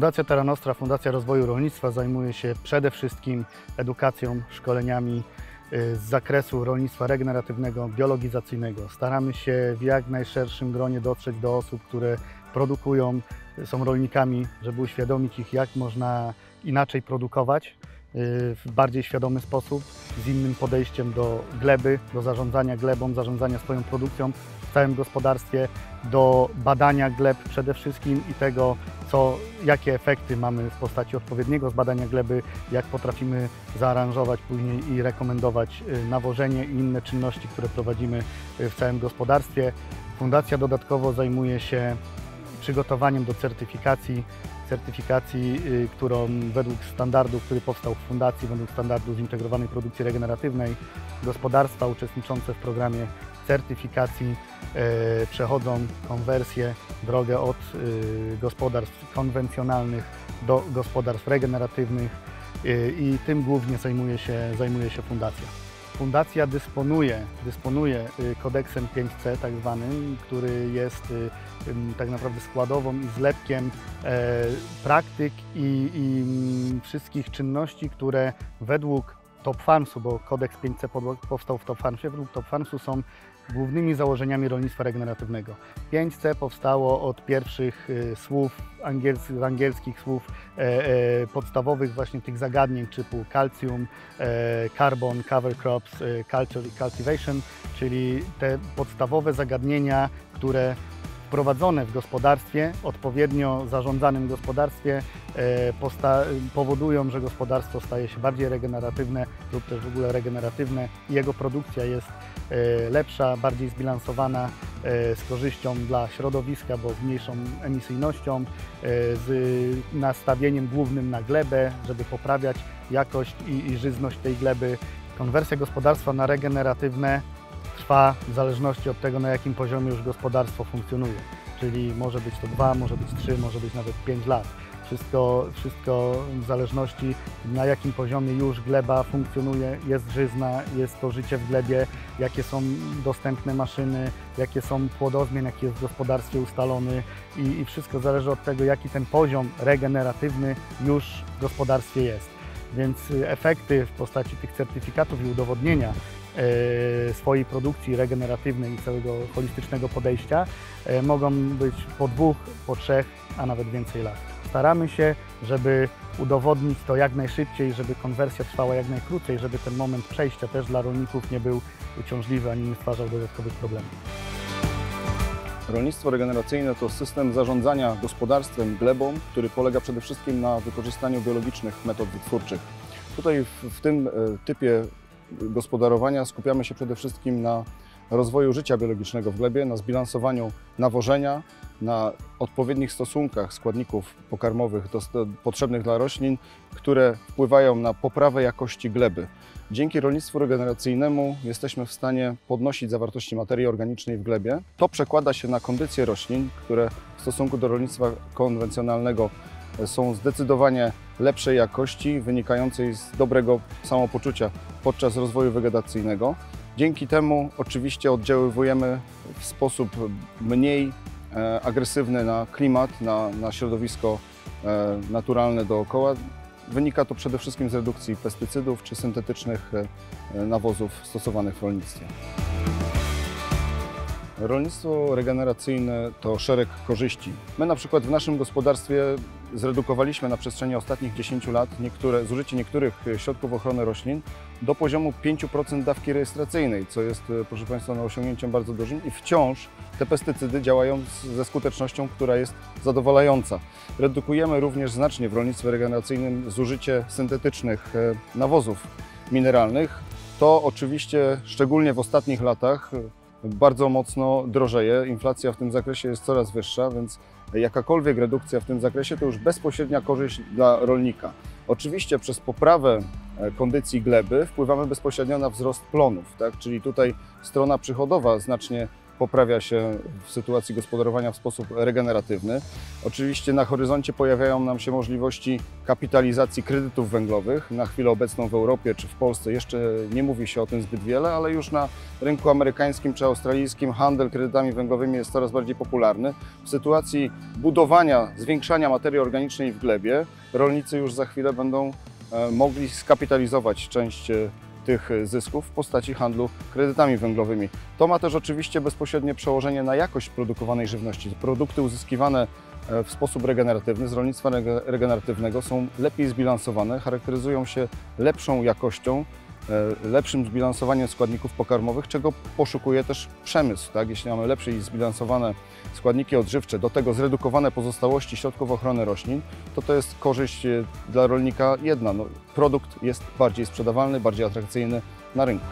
Fundacja Terra Nostra, Fundacja Rozwoju Rolnictwa zajmuje się przede wszystkim edukacją, szkoleniami y, z zakresu rolnictwa regeneratywnego, biologizacyjnego. Staramy się w jak najszerszym gronie dotrzeć do osób, które produkują, y, są rolnikami, żeby uświadomić ich, jak można inaczej produkować y, w bardziej świadomy sposób, z innym podejściem do gleby, do zarządzania glebą, zarządzania swoją produkcją w całym gospodarstwie, do badania gleb przede wszystkim i tego, co, jakie efekty mamy w postaci odpowiedniego zbadania gleby, jak potrafimy zaaranżować później i rekomendować y, nawożenie i inne czynności, które prowadzimy y, w całym gospodarstwie. Fundacja dodatkowo zajmuje się przygotowaniem do certyfikacji, certyfikacji, y, którą według standardu, który powstał w fundacji, według standardu zintegrowanej produkcji regeneratywnej, gospodarstwa uczestniczące w programie certyfikacji e, przechodzą konwersję, drogę od y, gospodarstw konwencjonalnych do gospodarstw regeneratywnych y, i tym głównie zajmuje się, zajmuje się fundacja. Fundacja dysponuje, dysponuje y, kodeksem 5C tak zwanym, który jest y, tak naprawdę składową i zlepkiem e, praktyk i, i mm, wszystkich czynności, które według Top Farmsu, bo kodeks 5C podło- powstał w Top Farmsie, według Top Farmsu są głównymi założeniami rolnictwa regeneratywnego. 5C powstało od pierwszych y, słów, angiels, z angielskich słów e, e, podstawowych właśnie tych zagadnień typu calcium, e, carbon, cover crops, e, culture i cultivation, czyli te podstawowe zagadnienia, które wprowadzone w gospodarstwie, odpowiednio zarządzanym gospodarstwie, e, powodują, że gospodarstwo staje się bardziej regeneratywne lub też w ogóle regeneratywne i jego produkcja jest e, lepsza, bardziej zbilansowana, e, z korzyścią dla środowiska, bo z mniejszą emisyjnością, z nastawieniem głównym na glebę, żeby poprawiać jakość i, i żyzność tej gleby. Konwersja gospodarstwa na regeneratywne trwa w zależności od tego, na jakim poziomie już gospodarstwo funkcjonuje. Czyli może być to 2, może być 3, może być nawet 5 lat. Wszystko, wszystko w zależności na jakim poziomie już gleba funkcjonuje, jest żyzna, jest to życie w glebie, jakie są dostępne maszyny, jakie są płodozmian, jaki jest w gospodarstwie ustalony i, i wszystko zależy od tego, jaki ten poziom regeneratywny już w gospodarstwie jest. Więc y, efekty w postaci tych certyfikatów i udowodnienia e, swojej produkcji regeneratywnej i całego holistycznego podejścia e, mogą być po dwóch, po trzech, a nawet więcej lat. Staramy się, żeby udowodnić to jak najszybciej, żeby konwersja trwała jak najkrócej, żeby ten moment przejścia też dla rolników nie był uciążliwy ani nie stwarzał dodatkowych problemów. Rolnictwo regeneracyjne to system zarządzania gospodarstwem, glebą, który polega przede wszystkim na wykorzystaniu biologicznych metod wytwórczych. Tutaj w, w tym e, typie gospodarowania skupiamy się przede wszystkim na rozwoju życia biologicznego w glebie, na zbilansowaniu nawożenia, na odpowiednich stosunkach składników pokarmowych do, potrzebnych dla roślin, które wpływają na poprawę jakości gleby. Dzięki rolnictwu regeneracyjnemu jesteśmy w stanie podnosić zawartości materii organicznej w glebie. To przekłada się na kondycję roślin, które w stosunku do rolnictwa konwencjonalnego e, są zdecydowanie lepszej jakości, wynikającej z dobrego samopoczucia podczas rozwoju wegetacyjnego. Dzięki temu oczywiście oddziaływujemy w sposób mniej e, agresywny na klimat, na, na środowisko e, naturalne dookoła. Wynika to przede wszystkim z redukcji pestycydów czy syntetycznych e, nawozów stosowanych w rolnictwie. Rolnictwo regeneracyjne to szereg korzyści. My na przykład w naszym gospodarstwie zredukowaliśmy na przestrzeni ostatnich 10 lat niektóre, zużycie niektórych środków ochrony roślin do poziomu 5% dawki rejestracyjnej, co jest, e, proszę Państwa, no, osiągnięciem bardzo dużym i wciąż te pestycydy działają ze skutecznością, która jest zadowalająca. Redukujemy również znacznie w rolnictwie regeneracyjnym zużycie syntetycznych e, nawozów mineralnych. To oczywiście szczególnie w ostatnich latach bardzo mocno drożeje. Inflacja w tym zakresie jest coraz wyższa, więc jakakolwiek redukcja w tym zakresie to już bezpośrednia korzyść dla rolnika. Oczywiście przez poprawę e, kondycji gleby wpływamy bezpośrednio na wzrost plonów, tak? czyli tutaj strona przychodowa znacznie poprawia się w sytuacji gospodarowania w sposób regeneratywny. Oczywiście na horyzoncie pojawiają nam się możliwości kapitalizacji kredytów węglowych. Na chwilę obecną w Europie czy w Polsce jeszcze nie mówi się o tym zbyt wiele, ale już na rynku amerykańskim czy australijskim handel kredytami węglowymi jest coraz bardziej popularny. W sytuacji budowania, zwiększania materii organicznej w glebie, rolnicy już za chwilę będą e, mogli skapitalizować część e, tych zysków w postaci handlu kredytami węglowymi. To ma też oczywiście bezpośrednie przełożenie na jakość produkowanej żywności. Produkty uzyskiwane e, w sposób regeneratywny z rolnictwa rege- regeneratywnego są lepiej zbilansowane, charakteryzują się lepszą jakością, lepszym zbilansowaniem składników pokarmowych, czego poszukuje też przemysł. Tak? Jeśli mamy lepsze i zbilansowane składniki odżywcze, do tego zredukowane pozostałości środków ochrony roślin, to to jest korzyść e, dla rolnika jedna. No, produkt jest bardziej sprzedawalny, bardziej atrakcyjny na rynku.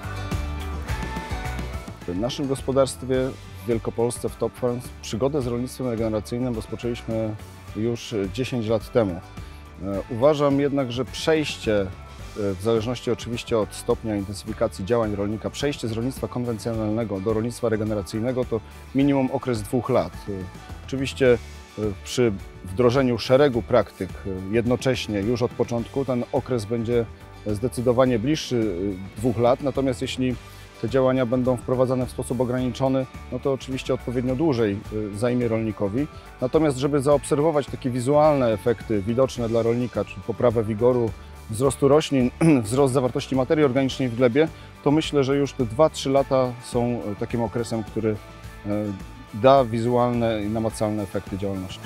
W naszym gospodarstwie w Wielkopolsce, w Top Farms, przygodę z rolnictwem regeneracyjnym rozpoczęliśmy już 10 lat temu. E, Uważam jednak, że przejście, e, w zależności oczywiście od stopnia intensyfikacji działań rolnika, przejście z rolnictwa konwencjonalnego do rolnictwa regeneracyjnego to minimum okres dwóch lat. Oczywiście e, przy wdrożeniu szeregu praktyk e, jednocześnie już od początku ten okres będzie zdecydowanie bliższy e, dwóch lat, natomiast jeśli te działania będą wprowadzane w sposób ograniczony, no to oczywiście odpowiednio dłużej zajmie rolnikowi. Natomiast, żeby zaobserwować takie wizualne efekty widoczne dla rolnika, czyli poprawę wigoru, wzrostu roślin, wzrost zawartości materii organicznej w glebie, to myślę, że już te 2-3 lata są y, takim okresem, który y, da wizualne i namacalne efekty działalności.